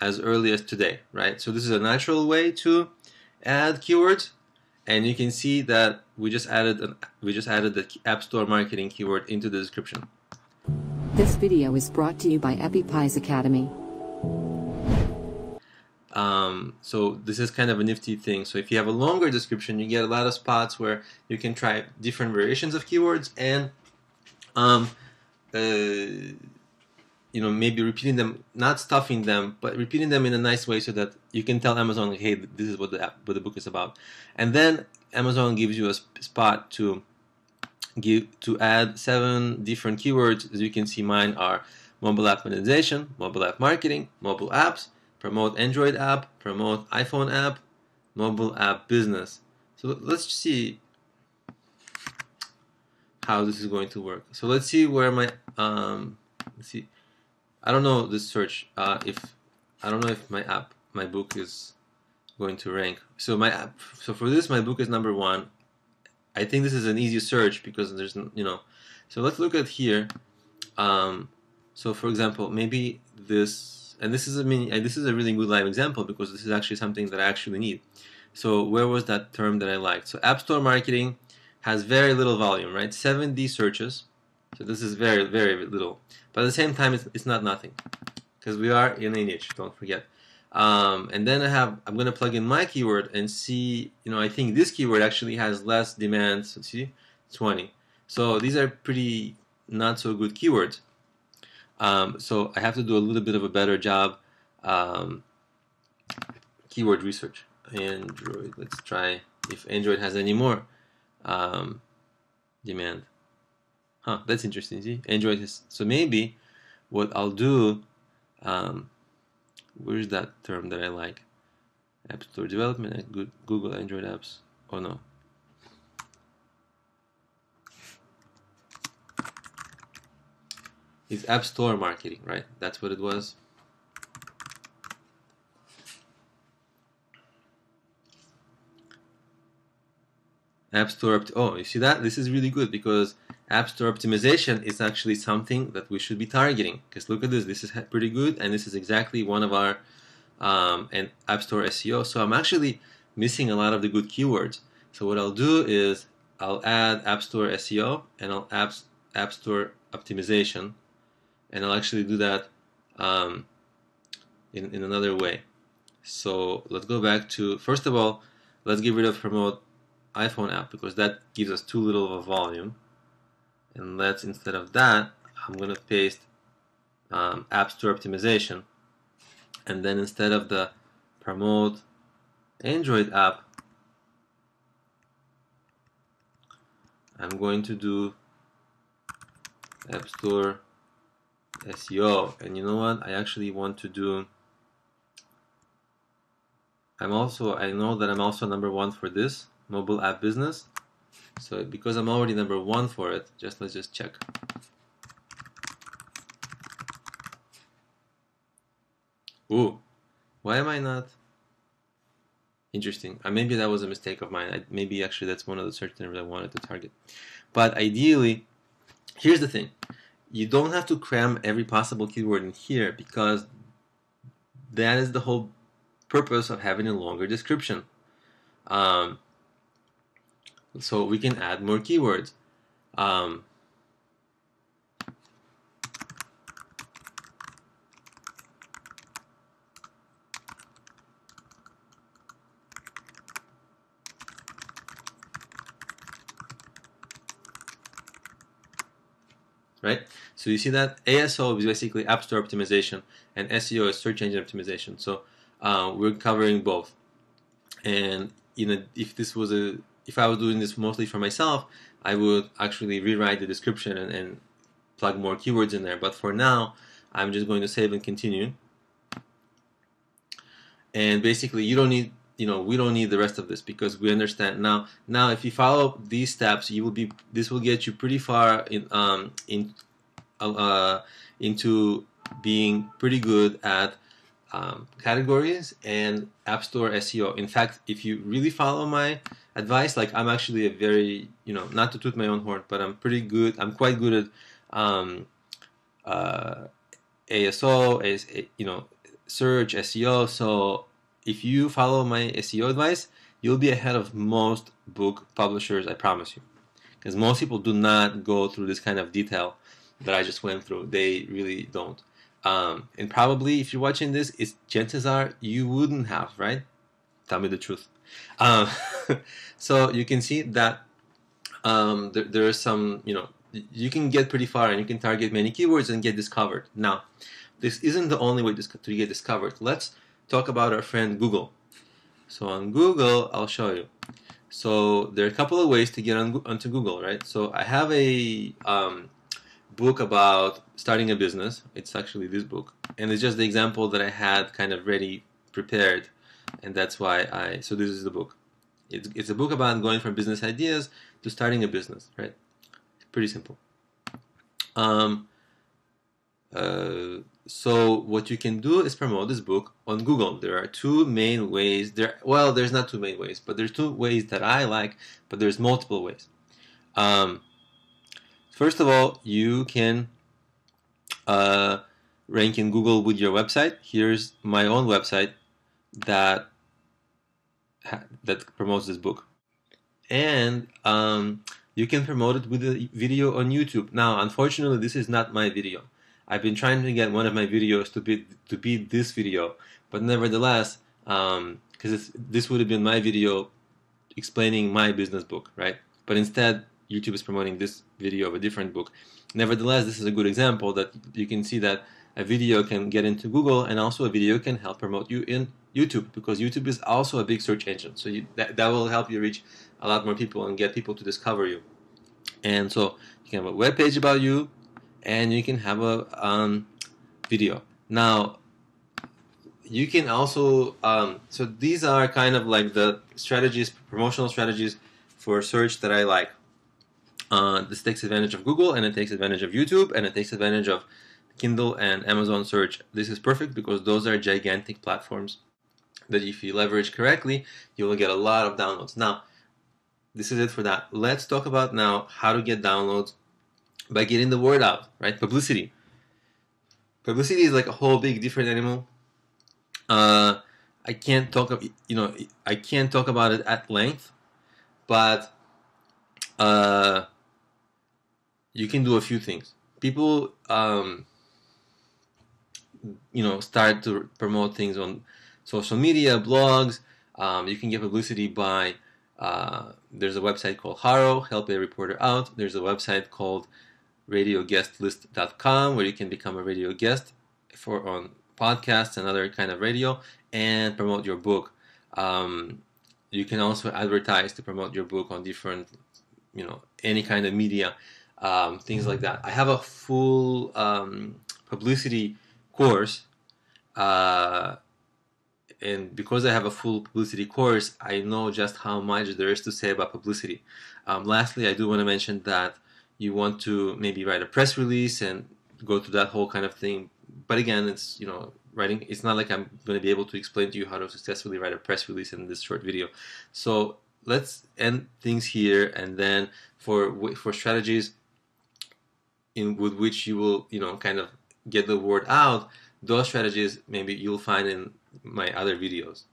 as early as today, right? So this is a natural way to add keywords, and you can see that we just added an, we just added the App Store marketing keyword into the description. This video is brought to you by Appy Pie's Academy. Um, so this is kind of a nifty thing. So if you have a longer description, you get a lot of spots where you can try different variations of keywords and um, uh, you know maybe repeating them, not stuffing them, but repeating them in a nice way so that you can tell Amazon, hey, this is what the what the book is about, and then Amazon gives you a spot to give to add seven different keywords. As you can see, mine are mobile app monetization, mobile app marketing, mobile apps, promote Android app, promote iPhone app, mobile app business. So let's see how this is going to work. So let's see where my um, let's see. I don't know this search uh, if I don't know if my app my book is going to rank. So my app so for this my book is number one. I think this is an easy search because there's you know. So let's look at here. Um, so for example, maybe this and this is a mini this is a really good live example because this is actually something that I actually need. So where was that term that I liked? So App Store marketing has very little volume, right? 70 searches. So this is very, very little. But at the same time, it's, it's not nothing because we are in a niche, don't forget. Um, and then I have, I'm going to plug in my keyword and see, you know, I think this keyword actually has less demand. So see, 20. So these are pretty not so good keywords. Um, so I have to do a little bit of a better job um, keyword research. Android, let's try if Android has any more um, demand. Huh, that's interesting. See, Android is so maybe what I'll do. Um, where's that term that I like? App Store development at Google Android apps. Oh no. It's App Store marketing, right? That's what it was. App Store. Oh, you see that? This is really good because App Store optimization is actually something that we should be targeting. Because look at this. This is pretty good, and this is exactly one of our um, and App Store SEO. So I'm actually missing a lot of the good keywords. So what I'll do is I'll add App Store SEO and I'll app App Store optimization, and I'll actually do that um, in in another way. So let's go back to first of all, let's get rid of promote iPhone app because that gives us too little of a volume. And let's, instead of that, I'm going to paste um, App Store optimization. And then instead of the promote Android app, I'm going to do App Store SEO. And you know what? I actually want to do I'm also I know that I'm also number one for this mobile app business. So because I'm already number one for it, just let's just check. Ooh, why am I not? Interesting. Uh, maybe that was a mistake of mine. I, maybe actually that's one of the search terms I wanted to target. But ideally, here's the thing. You don't have to cram every possible keyword in here because that is the whole purpose of having a longer description. Um, so we can add more keywords. Um, right? So you see that ASO is basically App Store optimization, and SEO is search engine optimization. So uh, we're covering both. And you know, if this was a if I was doing this mostly for myself, I would actually rewrite the description and, and plug more keywords in there. But for now, I'm just going to save and continue. And basically, you don't need, you know, we don't need the rest of this because we understand now. Now, if you follow these steps, you will be. This will get you pretty far in um in uh into being pretty good at um, categories and App Store SEO. In fact, if you really follow my advice, like I'm actually a very, you know, not to toot my own horn, but I'm pretty good. I'm quite good at um, uh, ASO, as you know, search, SEO. So if you follow my SEO advice, you'll be ahead of most book publishers, I promise you. Because most people do not go through this kind of detail that I just went through. They really don't. Um, and probably if you're watching this, it's chances are you wouldn't have, right? Tell me the truth. Um, so you can see that um, there, there are some, you know, you can get pretty far and you can target many keywords and get discovered. Now, this isn't the only way to get discovered. Let's talk about our friend Google. So on Google, I'll show you. So there are a couple of ways to get on, onto Google, right? So I have a um, book about starting a business. It's actually this book, and it's just the example that I had kind of ready, prepared, and that's why I. So this is the book. It's it's a book about going from business ideas to starting a business, right? Pretty simple. Um, uh, so what you can do is promote this book on Google. There are two main ways. There, well, there's not two main ways, but there's two ways that I like. But there's multiple ways. Um, first of all, you can uh, rank in Google with your website. Here's my own website that that promotes this book, and um, you can promote it with a video on YouTube. Now, unfortunately, this is not my video. I've been trying to get one of my videos to be to be this video, but nevertheless, because um, this would have been my video explaining my business book, right? But instead, YouTube is promoting this video of a different book. Nevertheless, this is a good example that you can see that a video can get into Google and also a video can help promote you in YouTube because YouTube is also a big search engine. So you, that, that will help you reach a lot more people and get people to discover you. And so you can have a web page about you, and you can have a um, video. Now, you can also, um, so these are kind of like the strategies, promotional strategies for search that I like. Uh, this takes advantage of Google and it takes advantage of YouTube and it takes advantage of Kindle and Amazon search. This is perfect because those are gigantic platforms that if you leverage correctly, you will get a lot of downloads. Now, this is it for that. Let's talk about now how to get downloads by getting the word out, right? Publicity. Publicity is like a whole big different animal. Uh, I can't talk you know I can't talk about it at length, but uh, you can do a few things. People, um, you know, start to promote things on social media, blogs. Um, you can get publicity by uh, there's a website called Haro, Help a Reporter Out. There's a website called radioguestlist.com where you can become a radio guest for on podcasts and other kind of radio and promote your book. Um, you can also advertise to promote your book on different, you know, any kind of media, um, things like that. I have a full um, publicity course. Uh, and because I have a full publicity course, I know just how much there is to say about publicity. Um, lastly, I do want to mention that you want to maybe write a press release and go through that whole kind of thing. But again, it's you know writing. It's not like I'm going to be able to explain to you how to successfully write a press release in this short video. So let's end things here, and then for for strategies in with which you will you know kind of get the word out. Those strategies maybe you'll find in my other videos.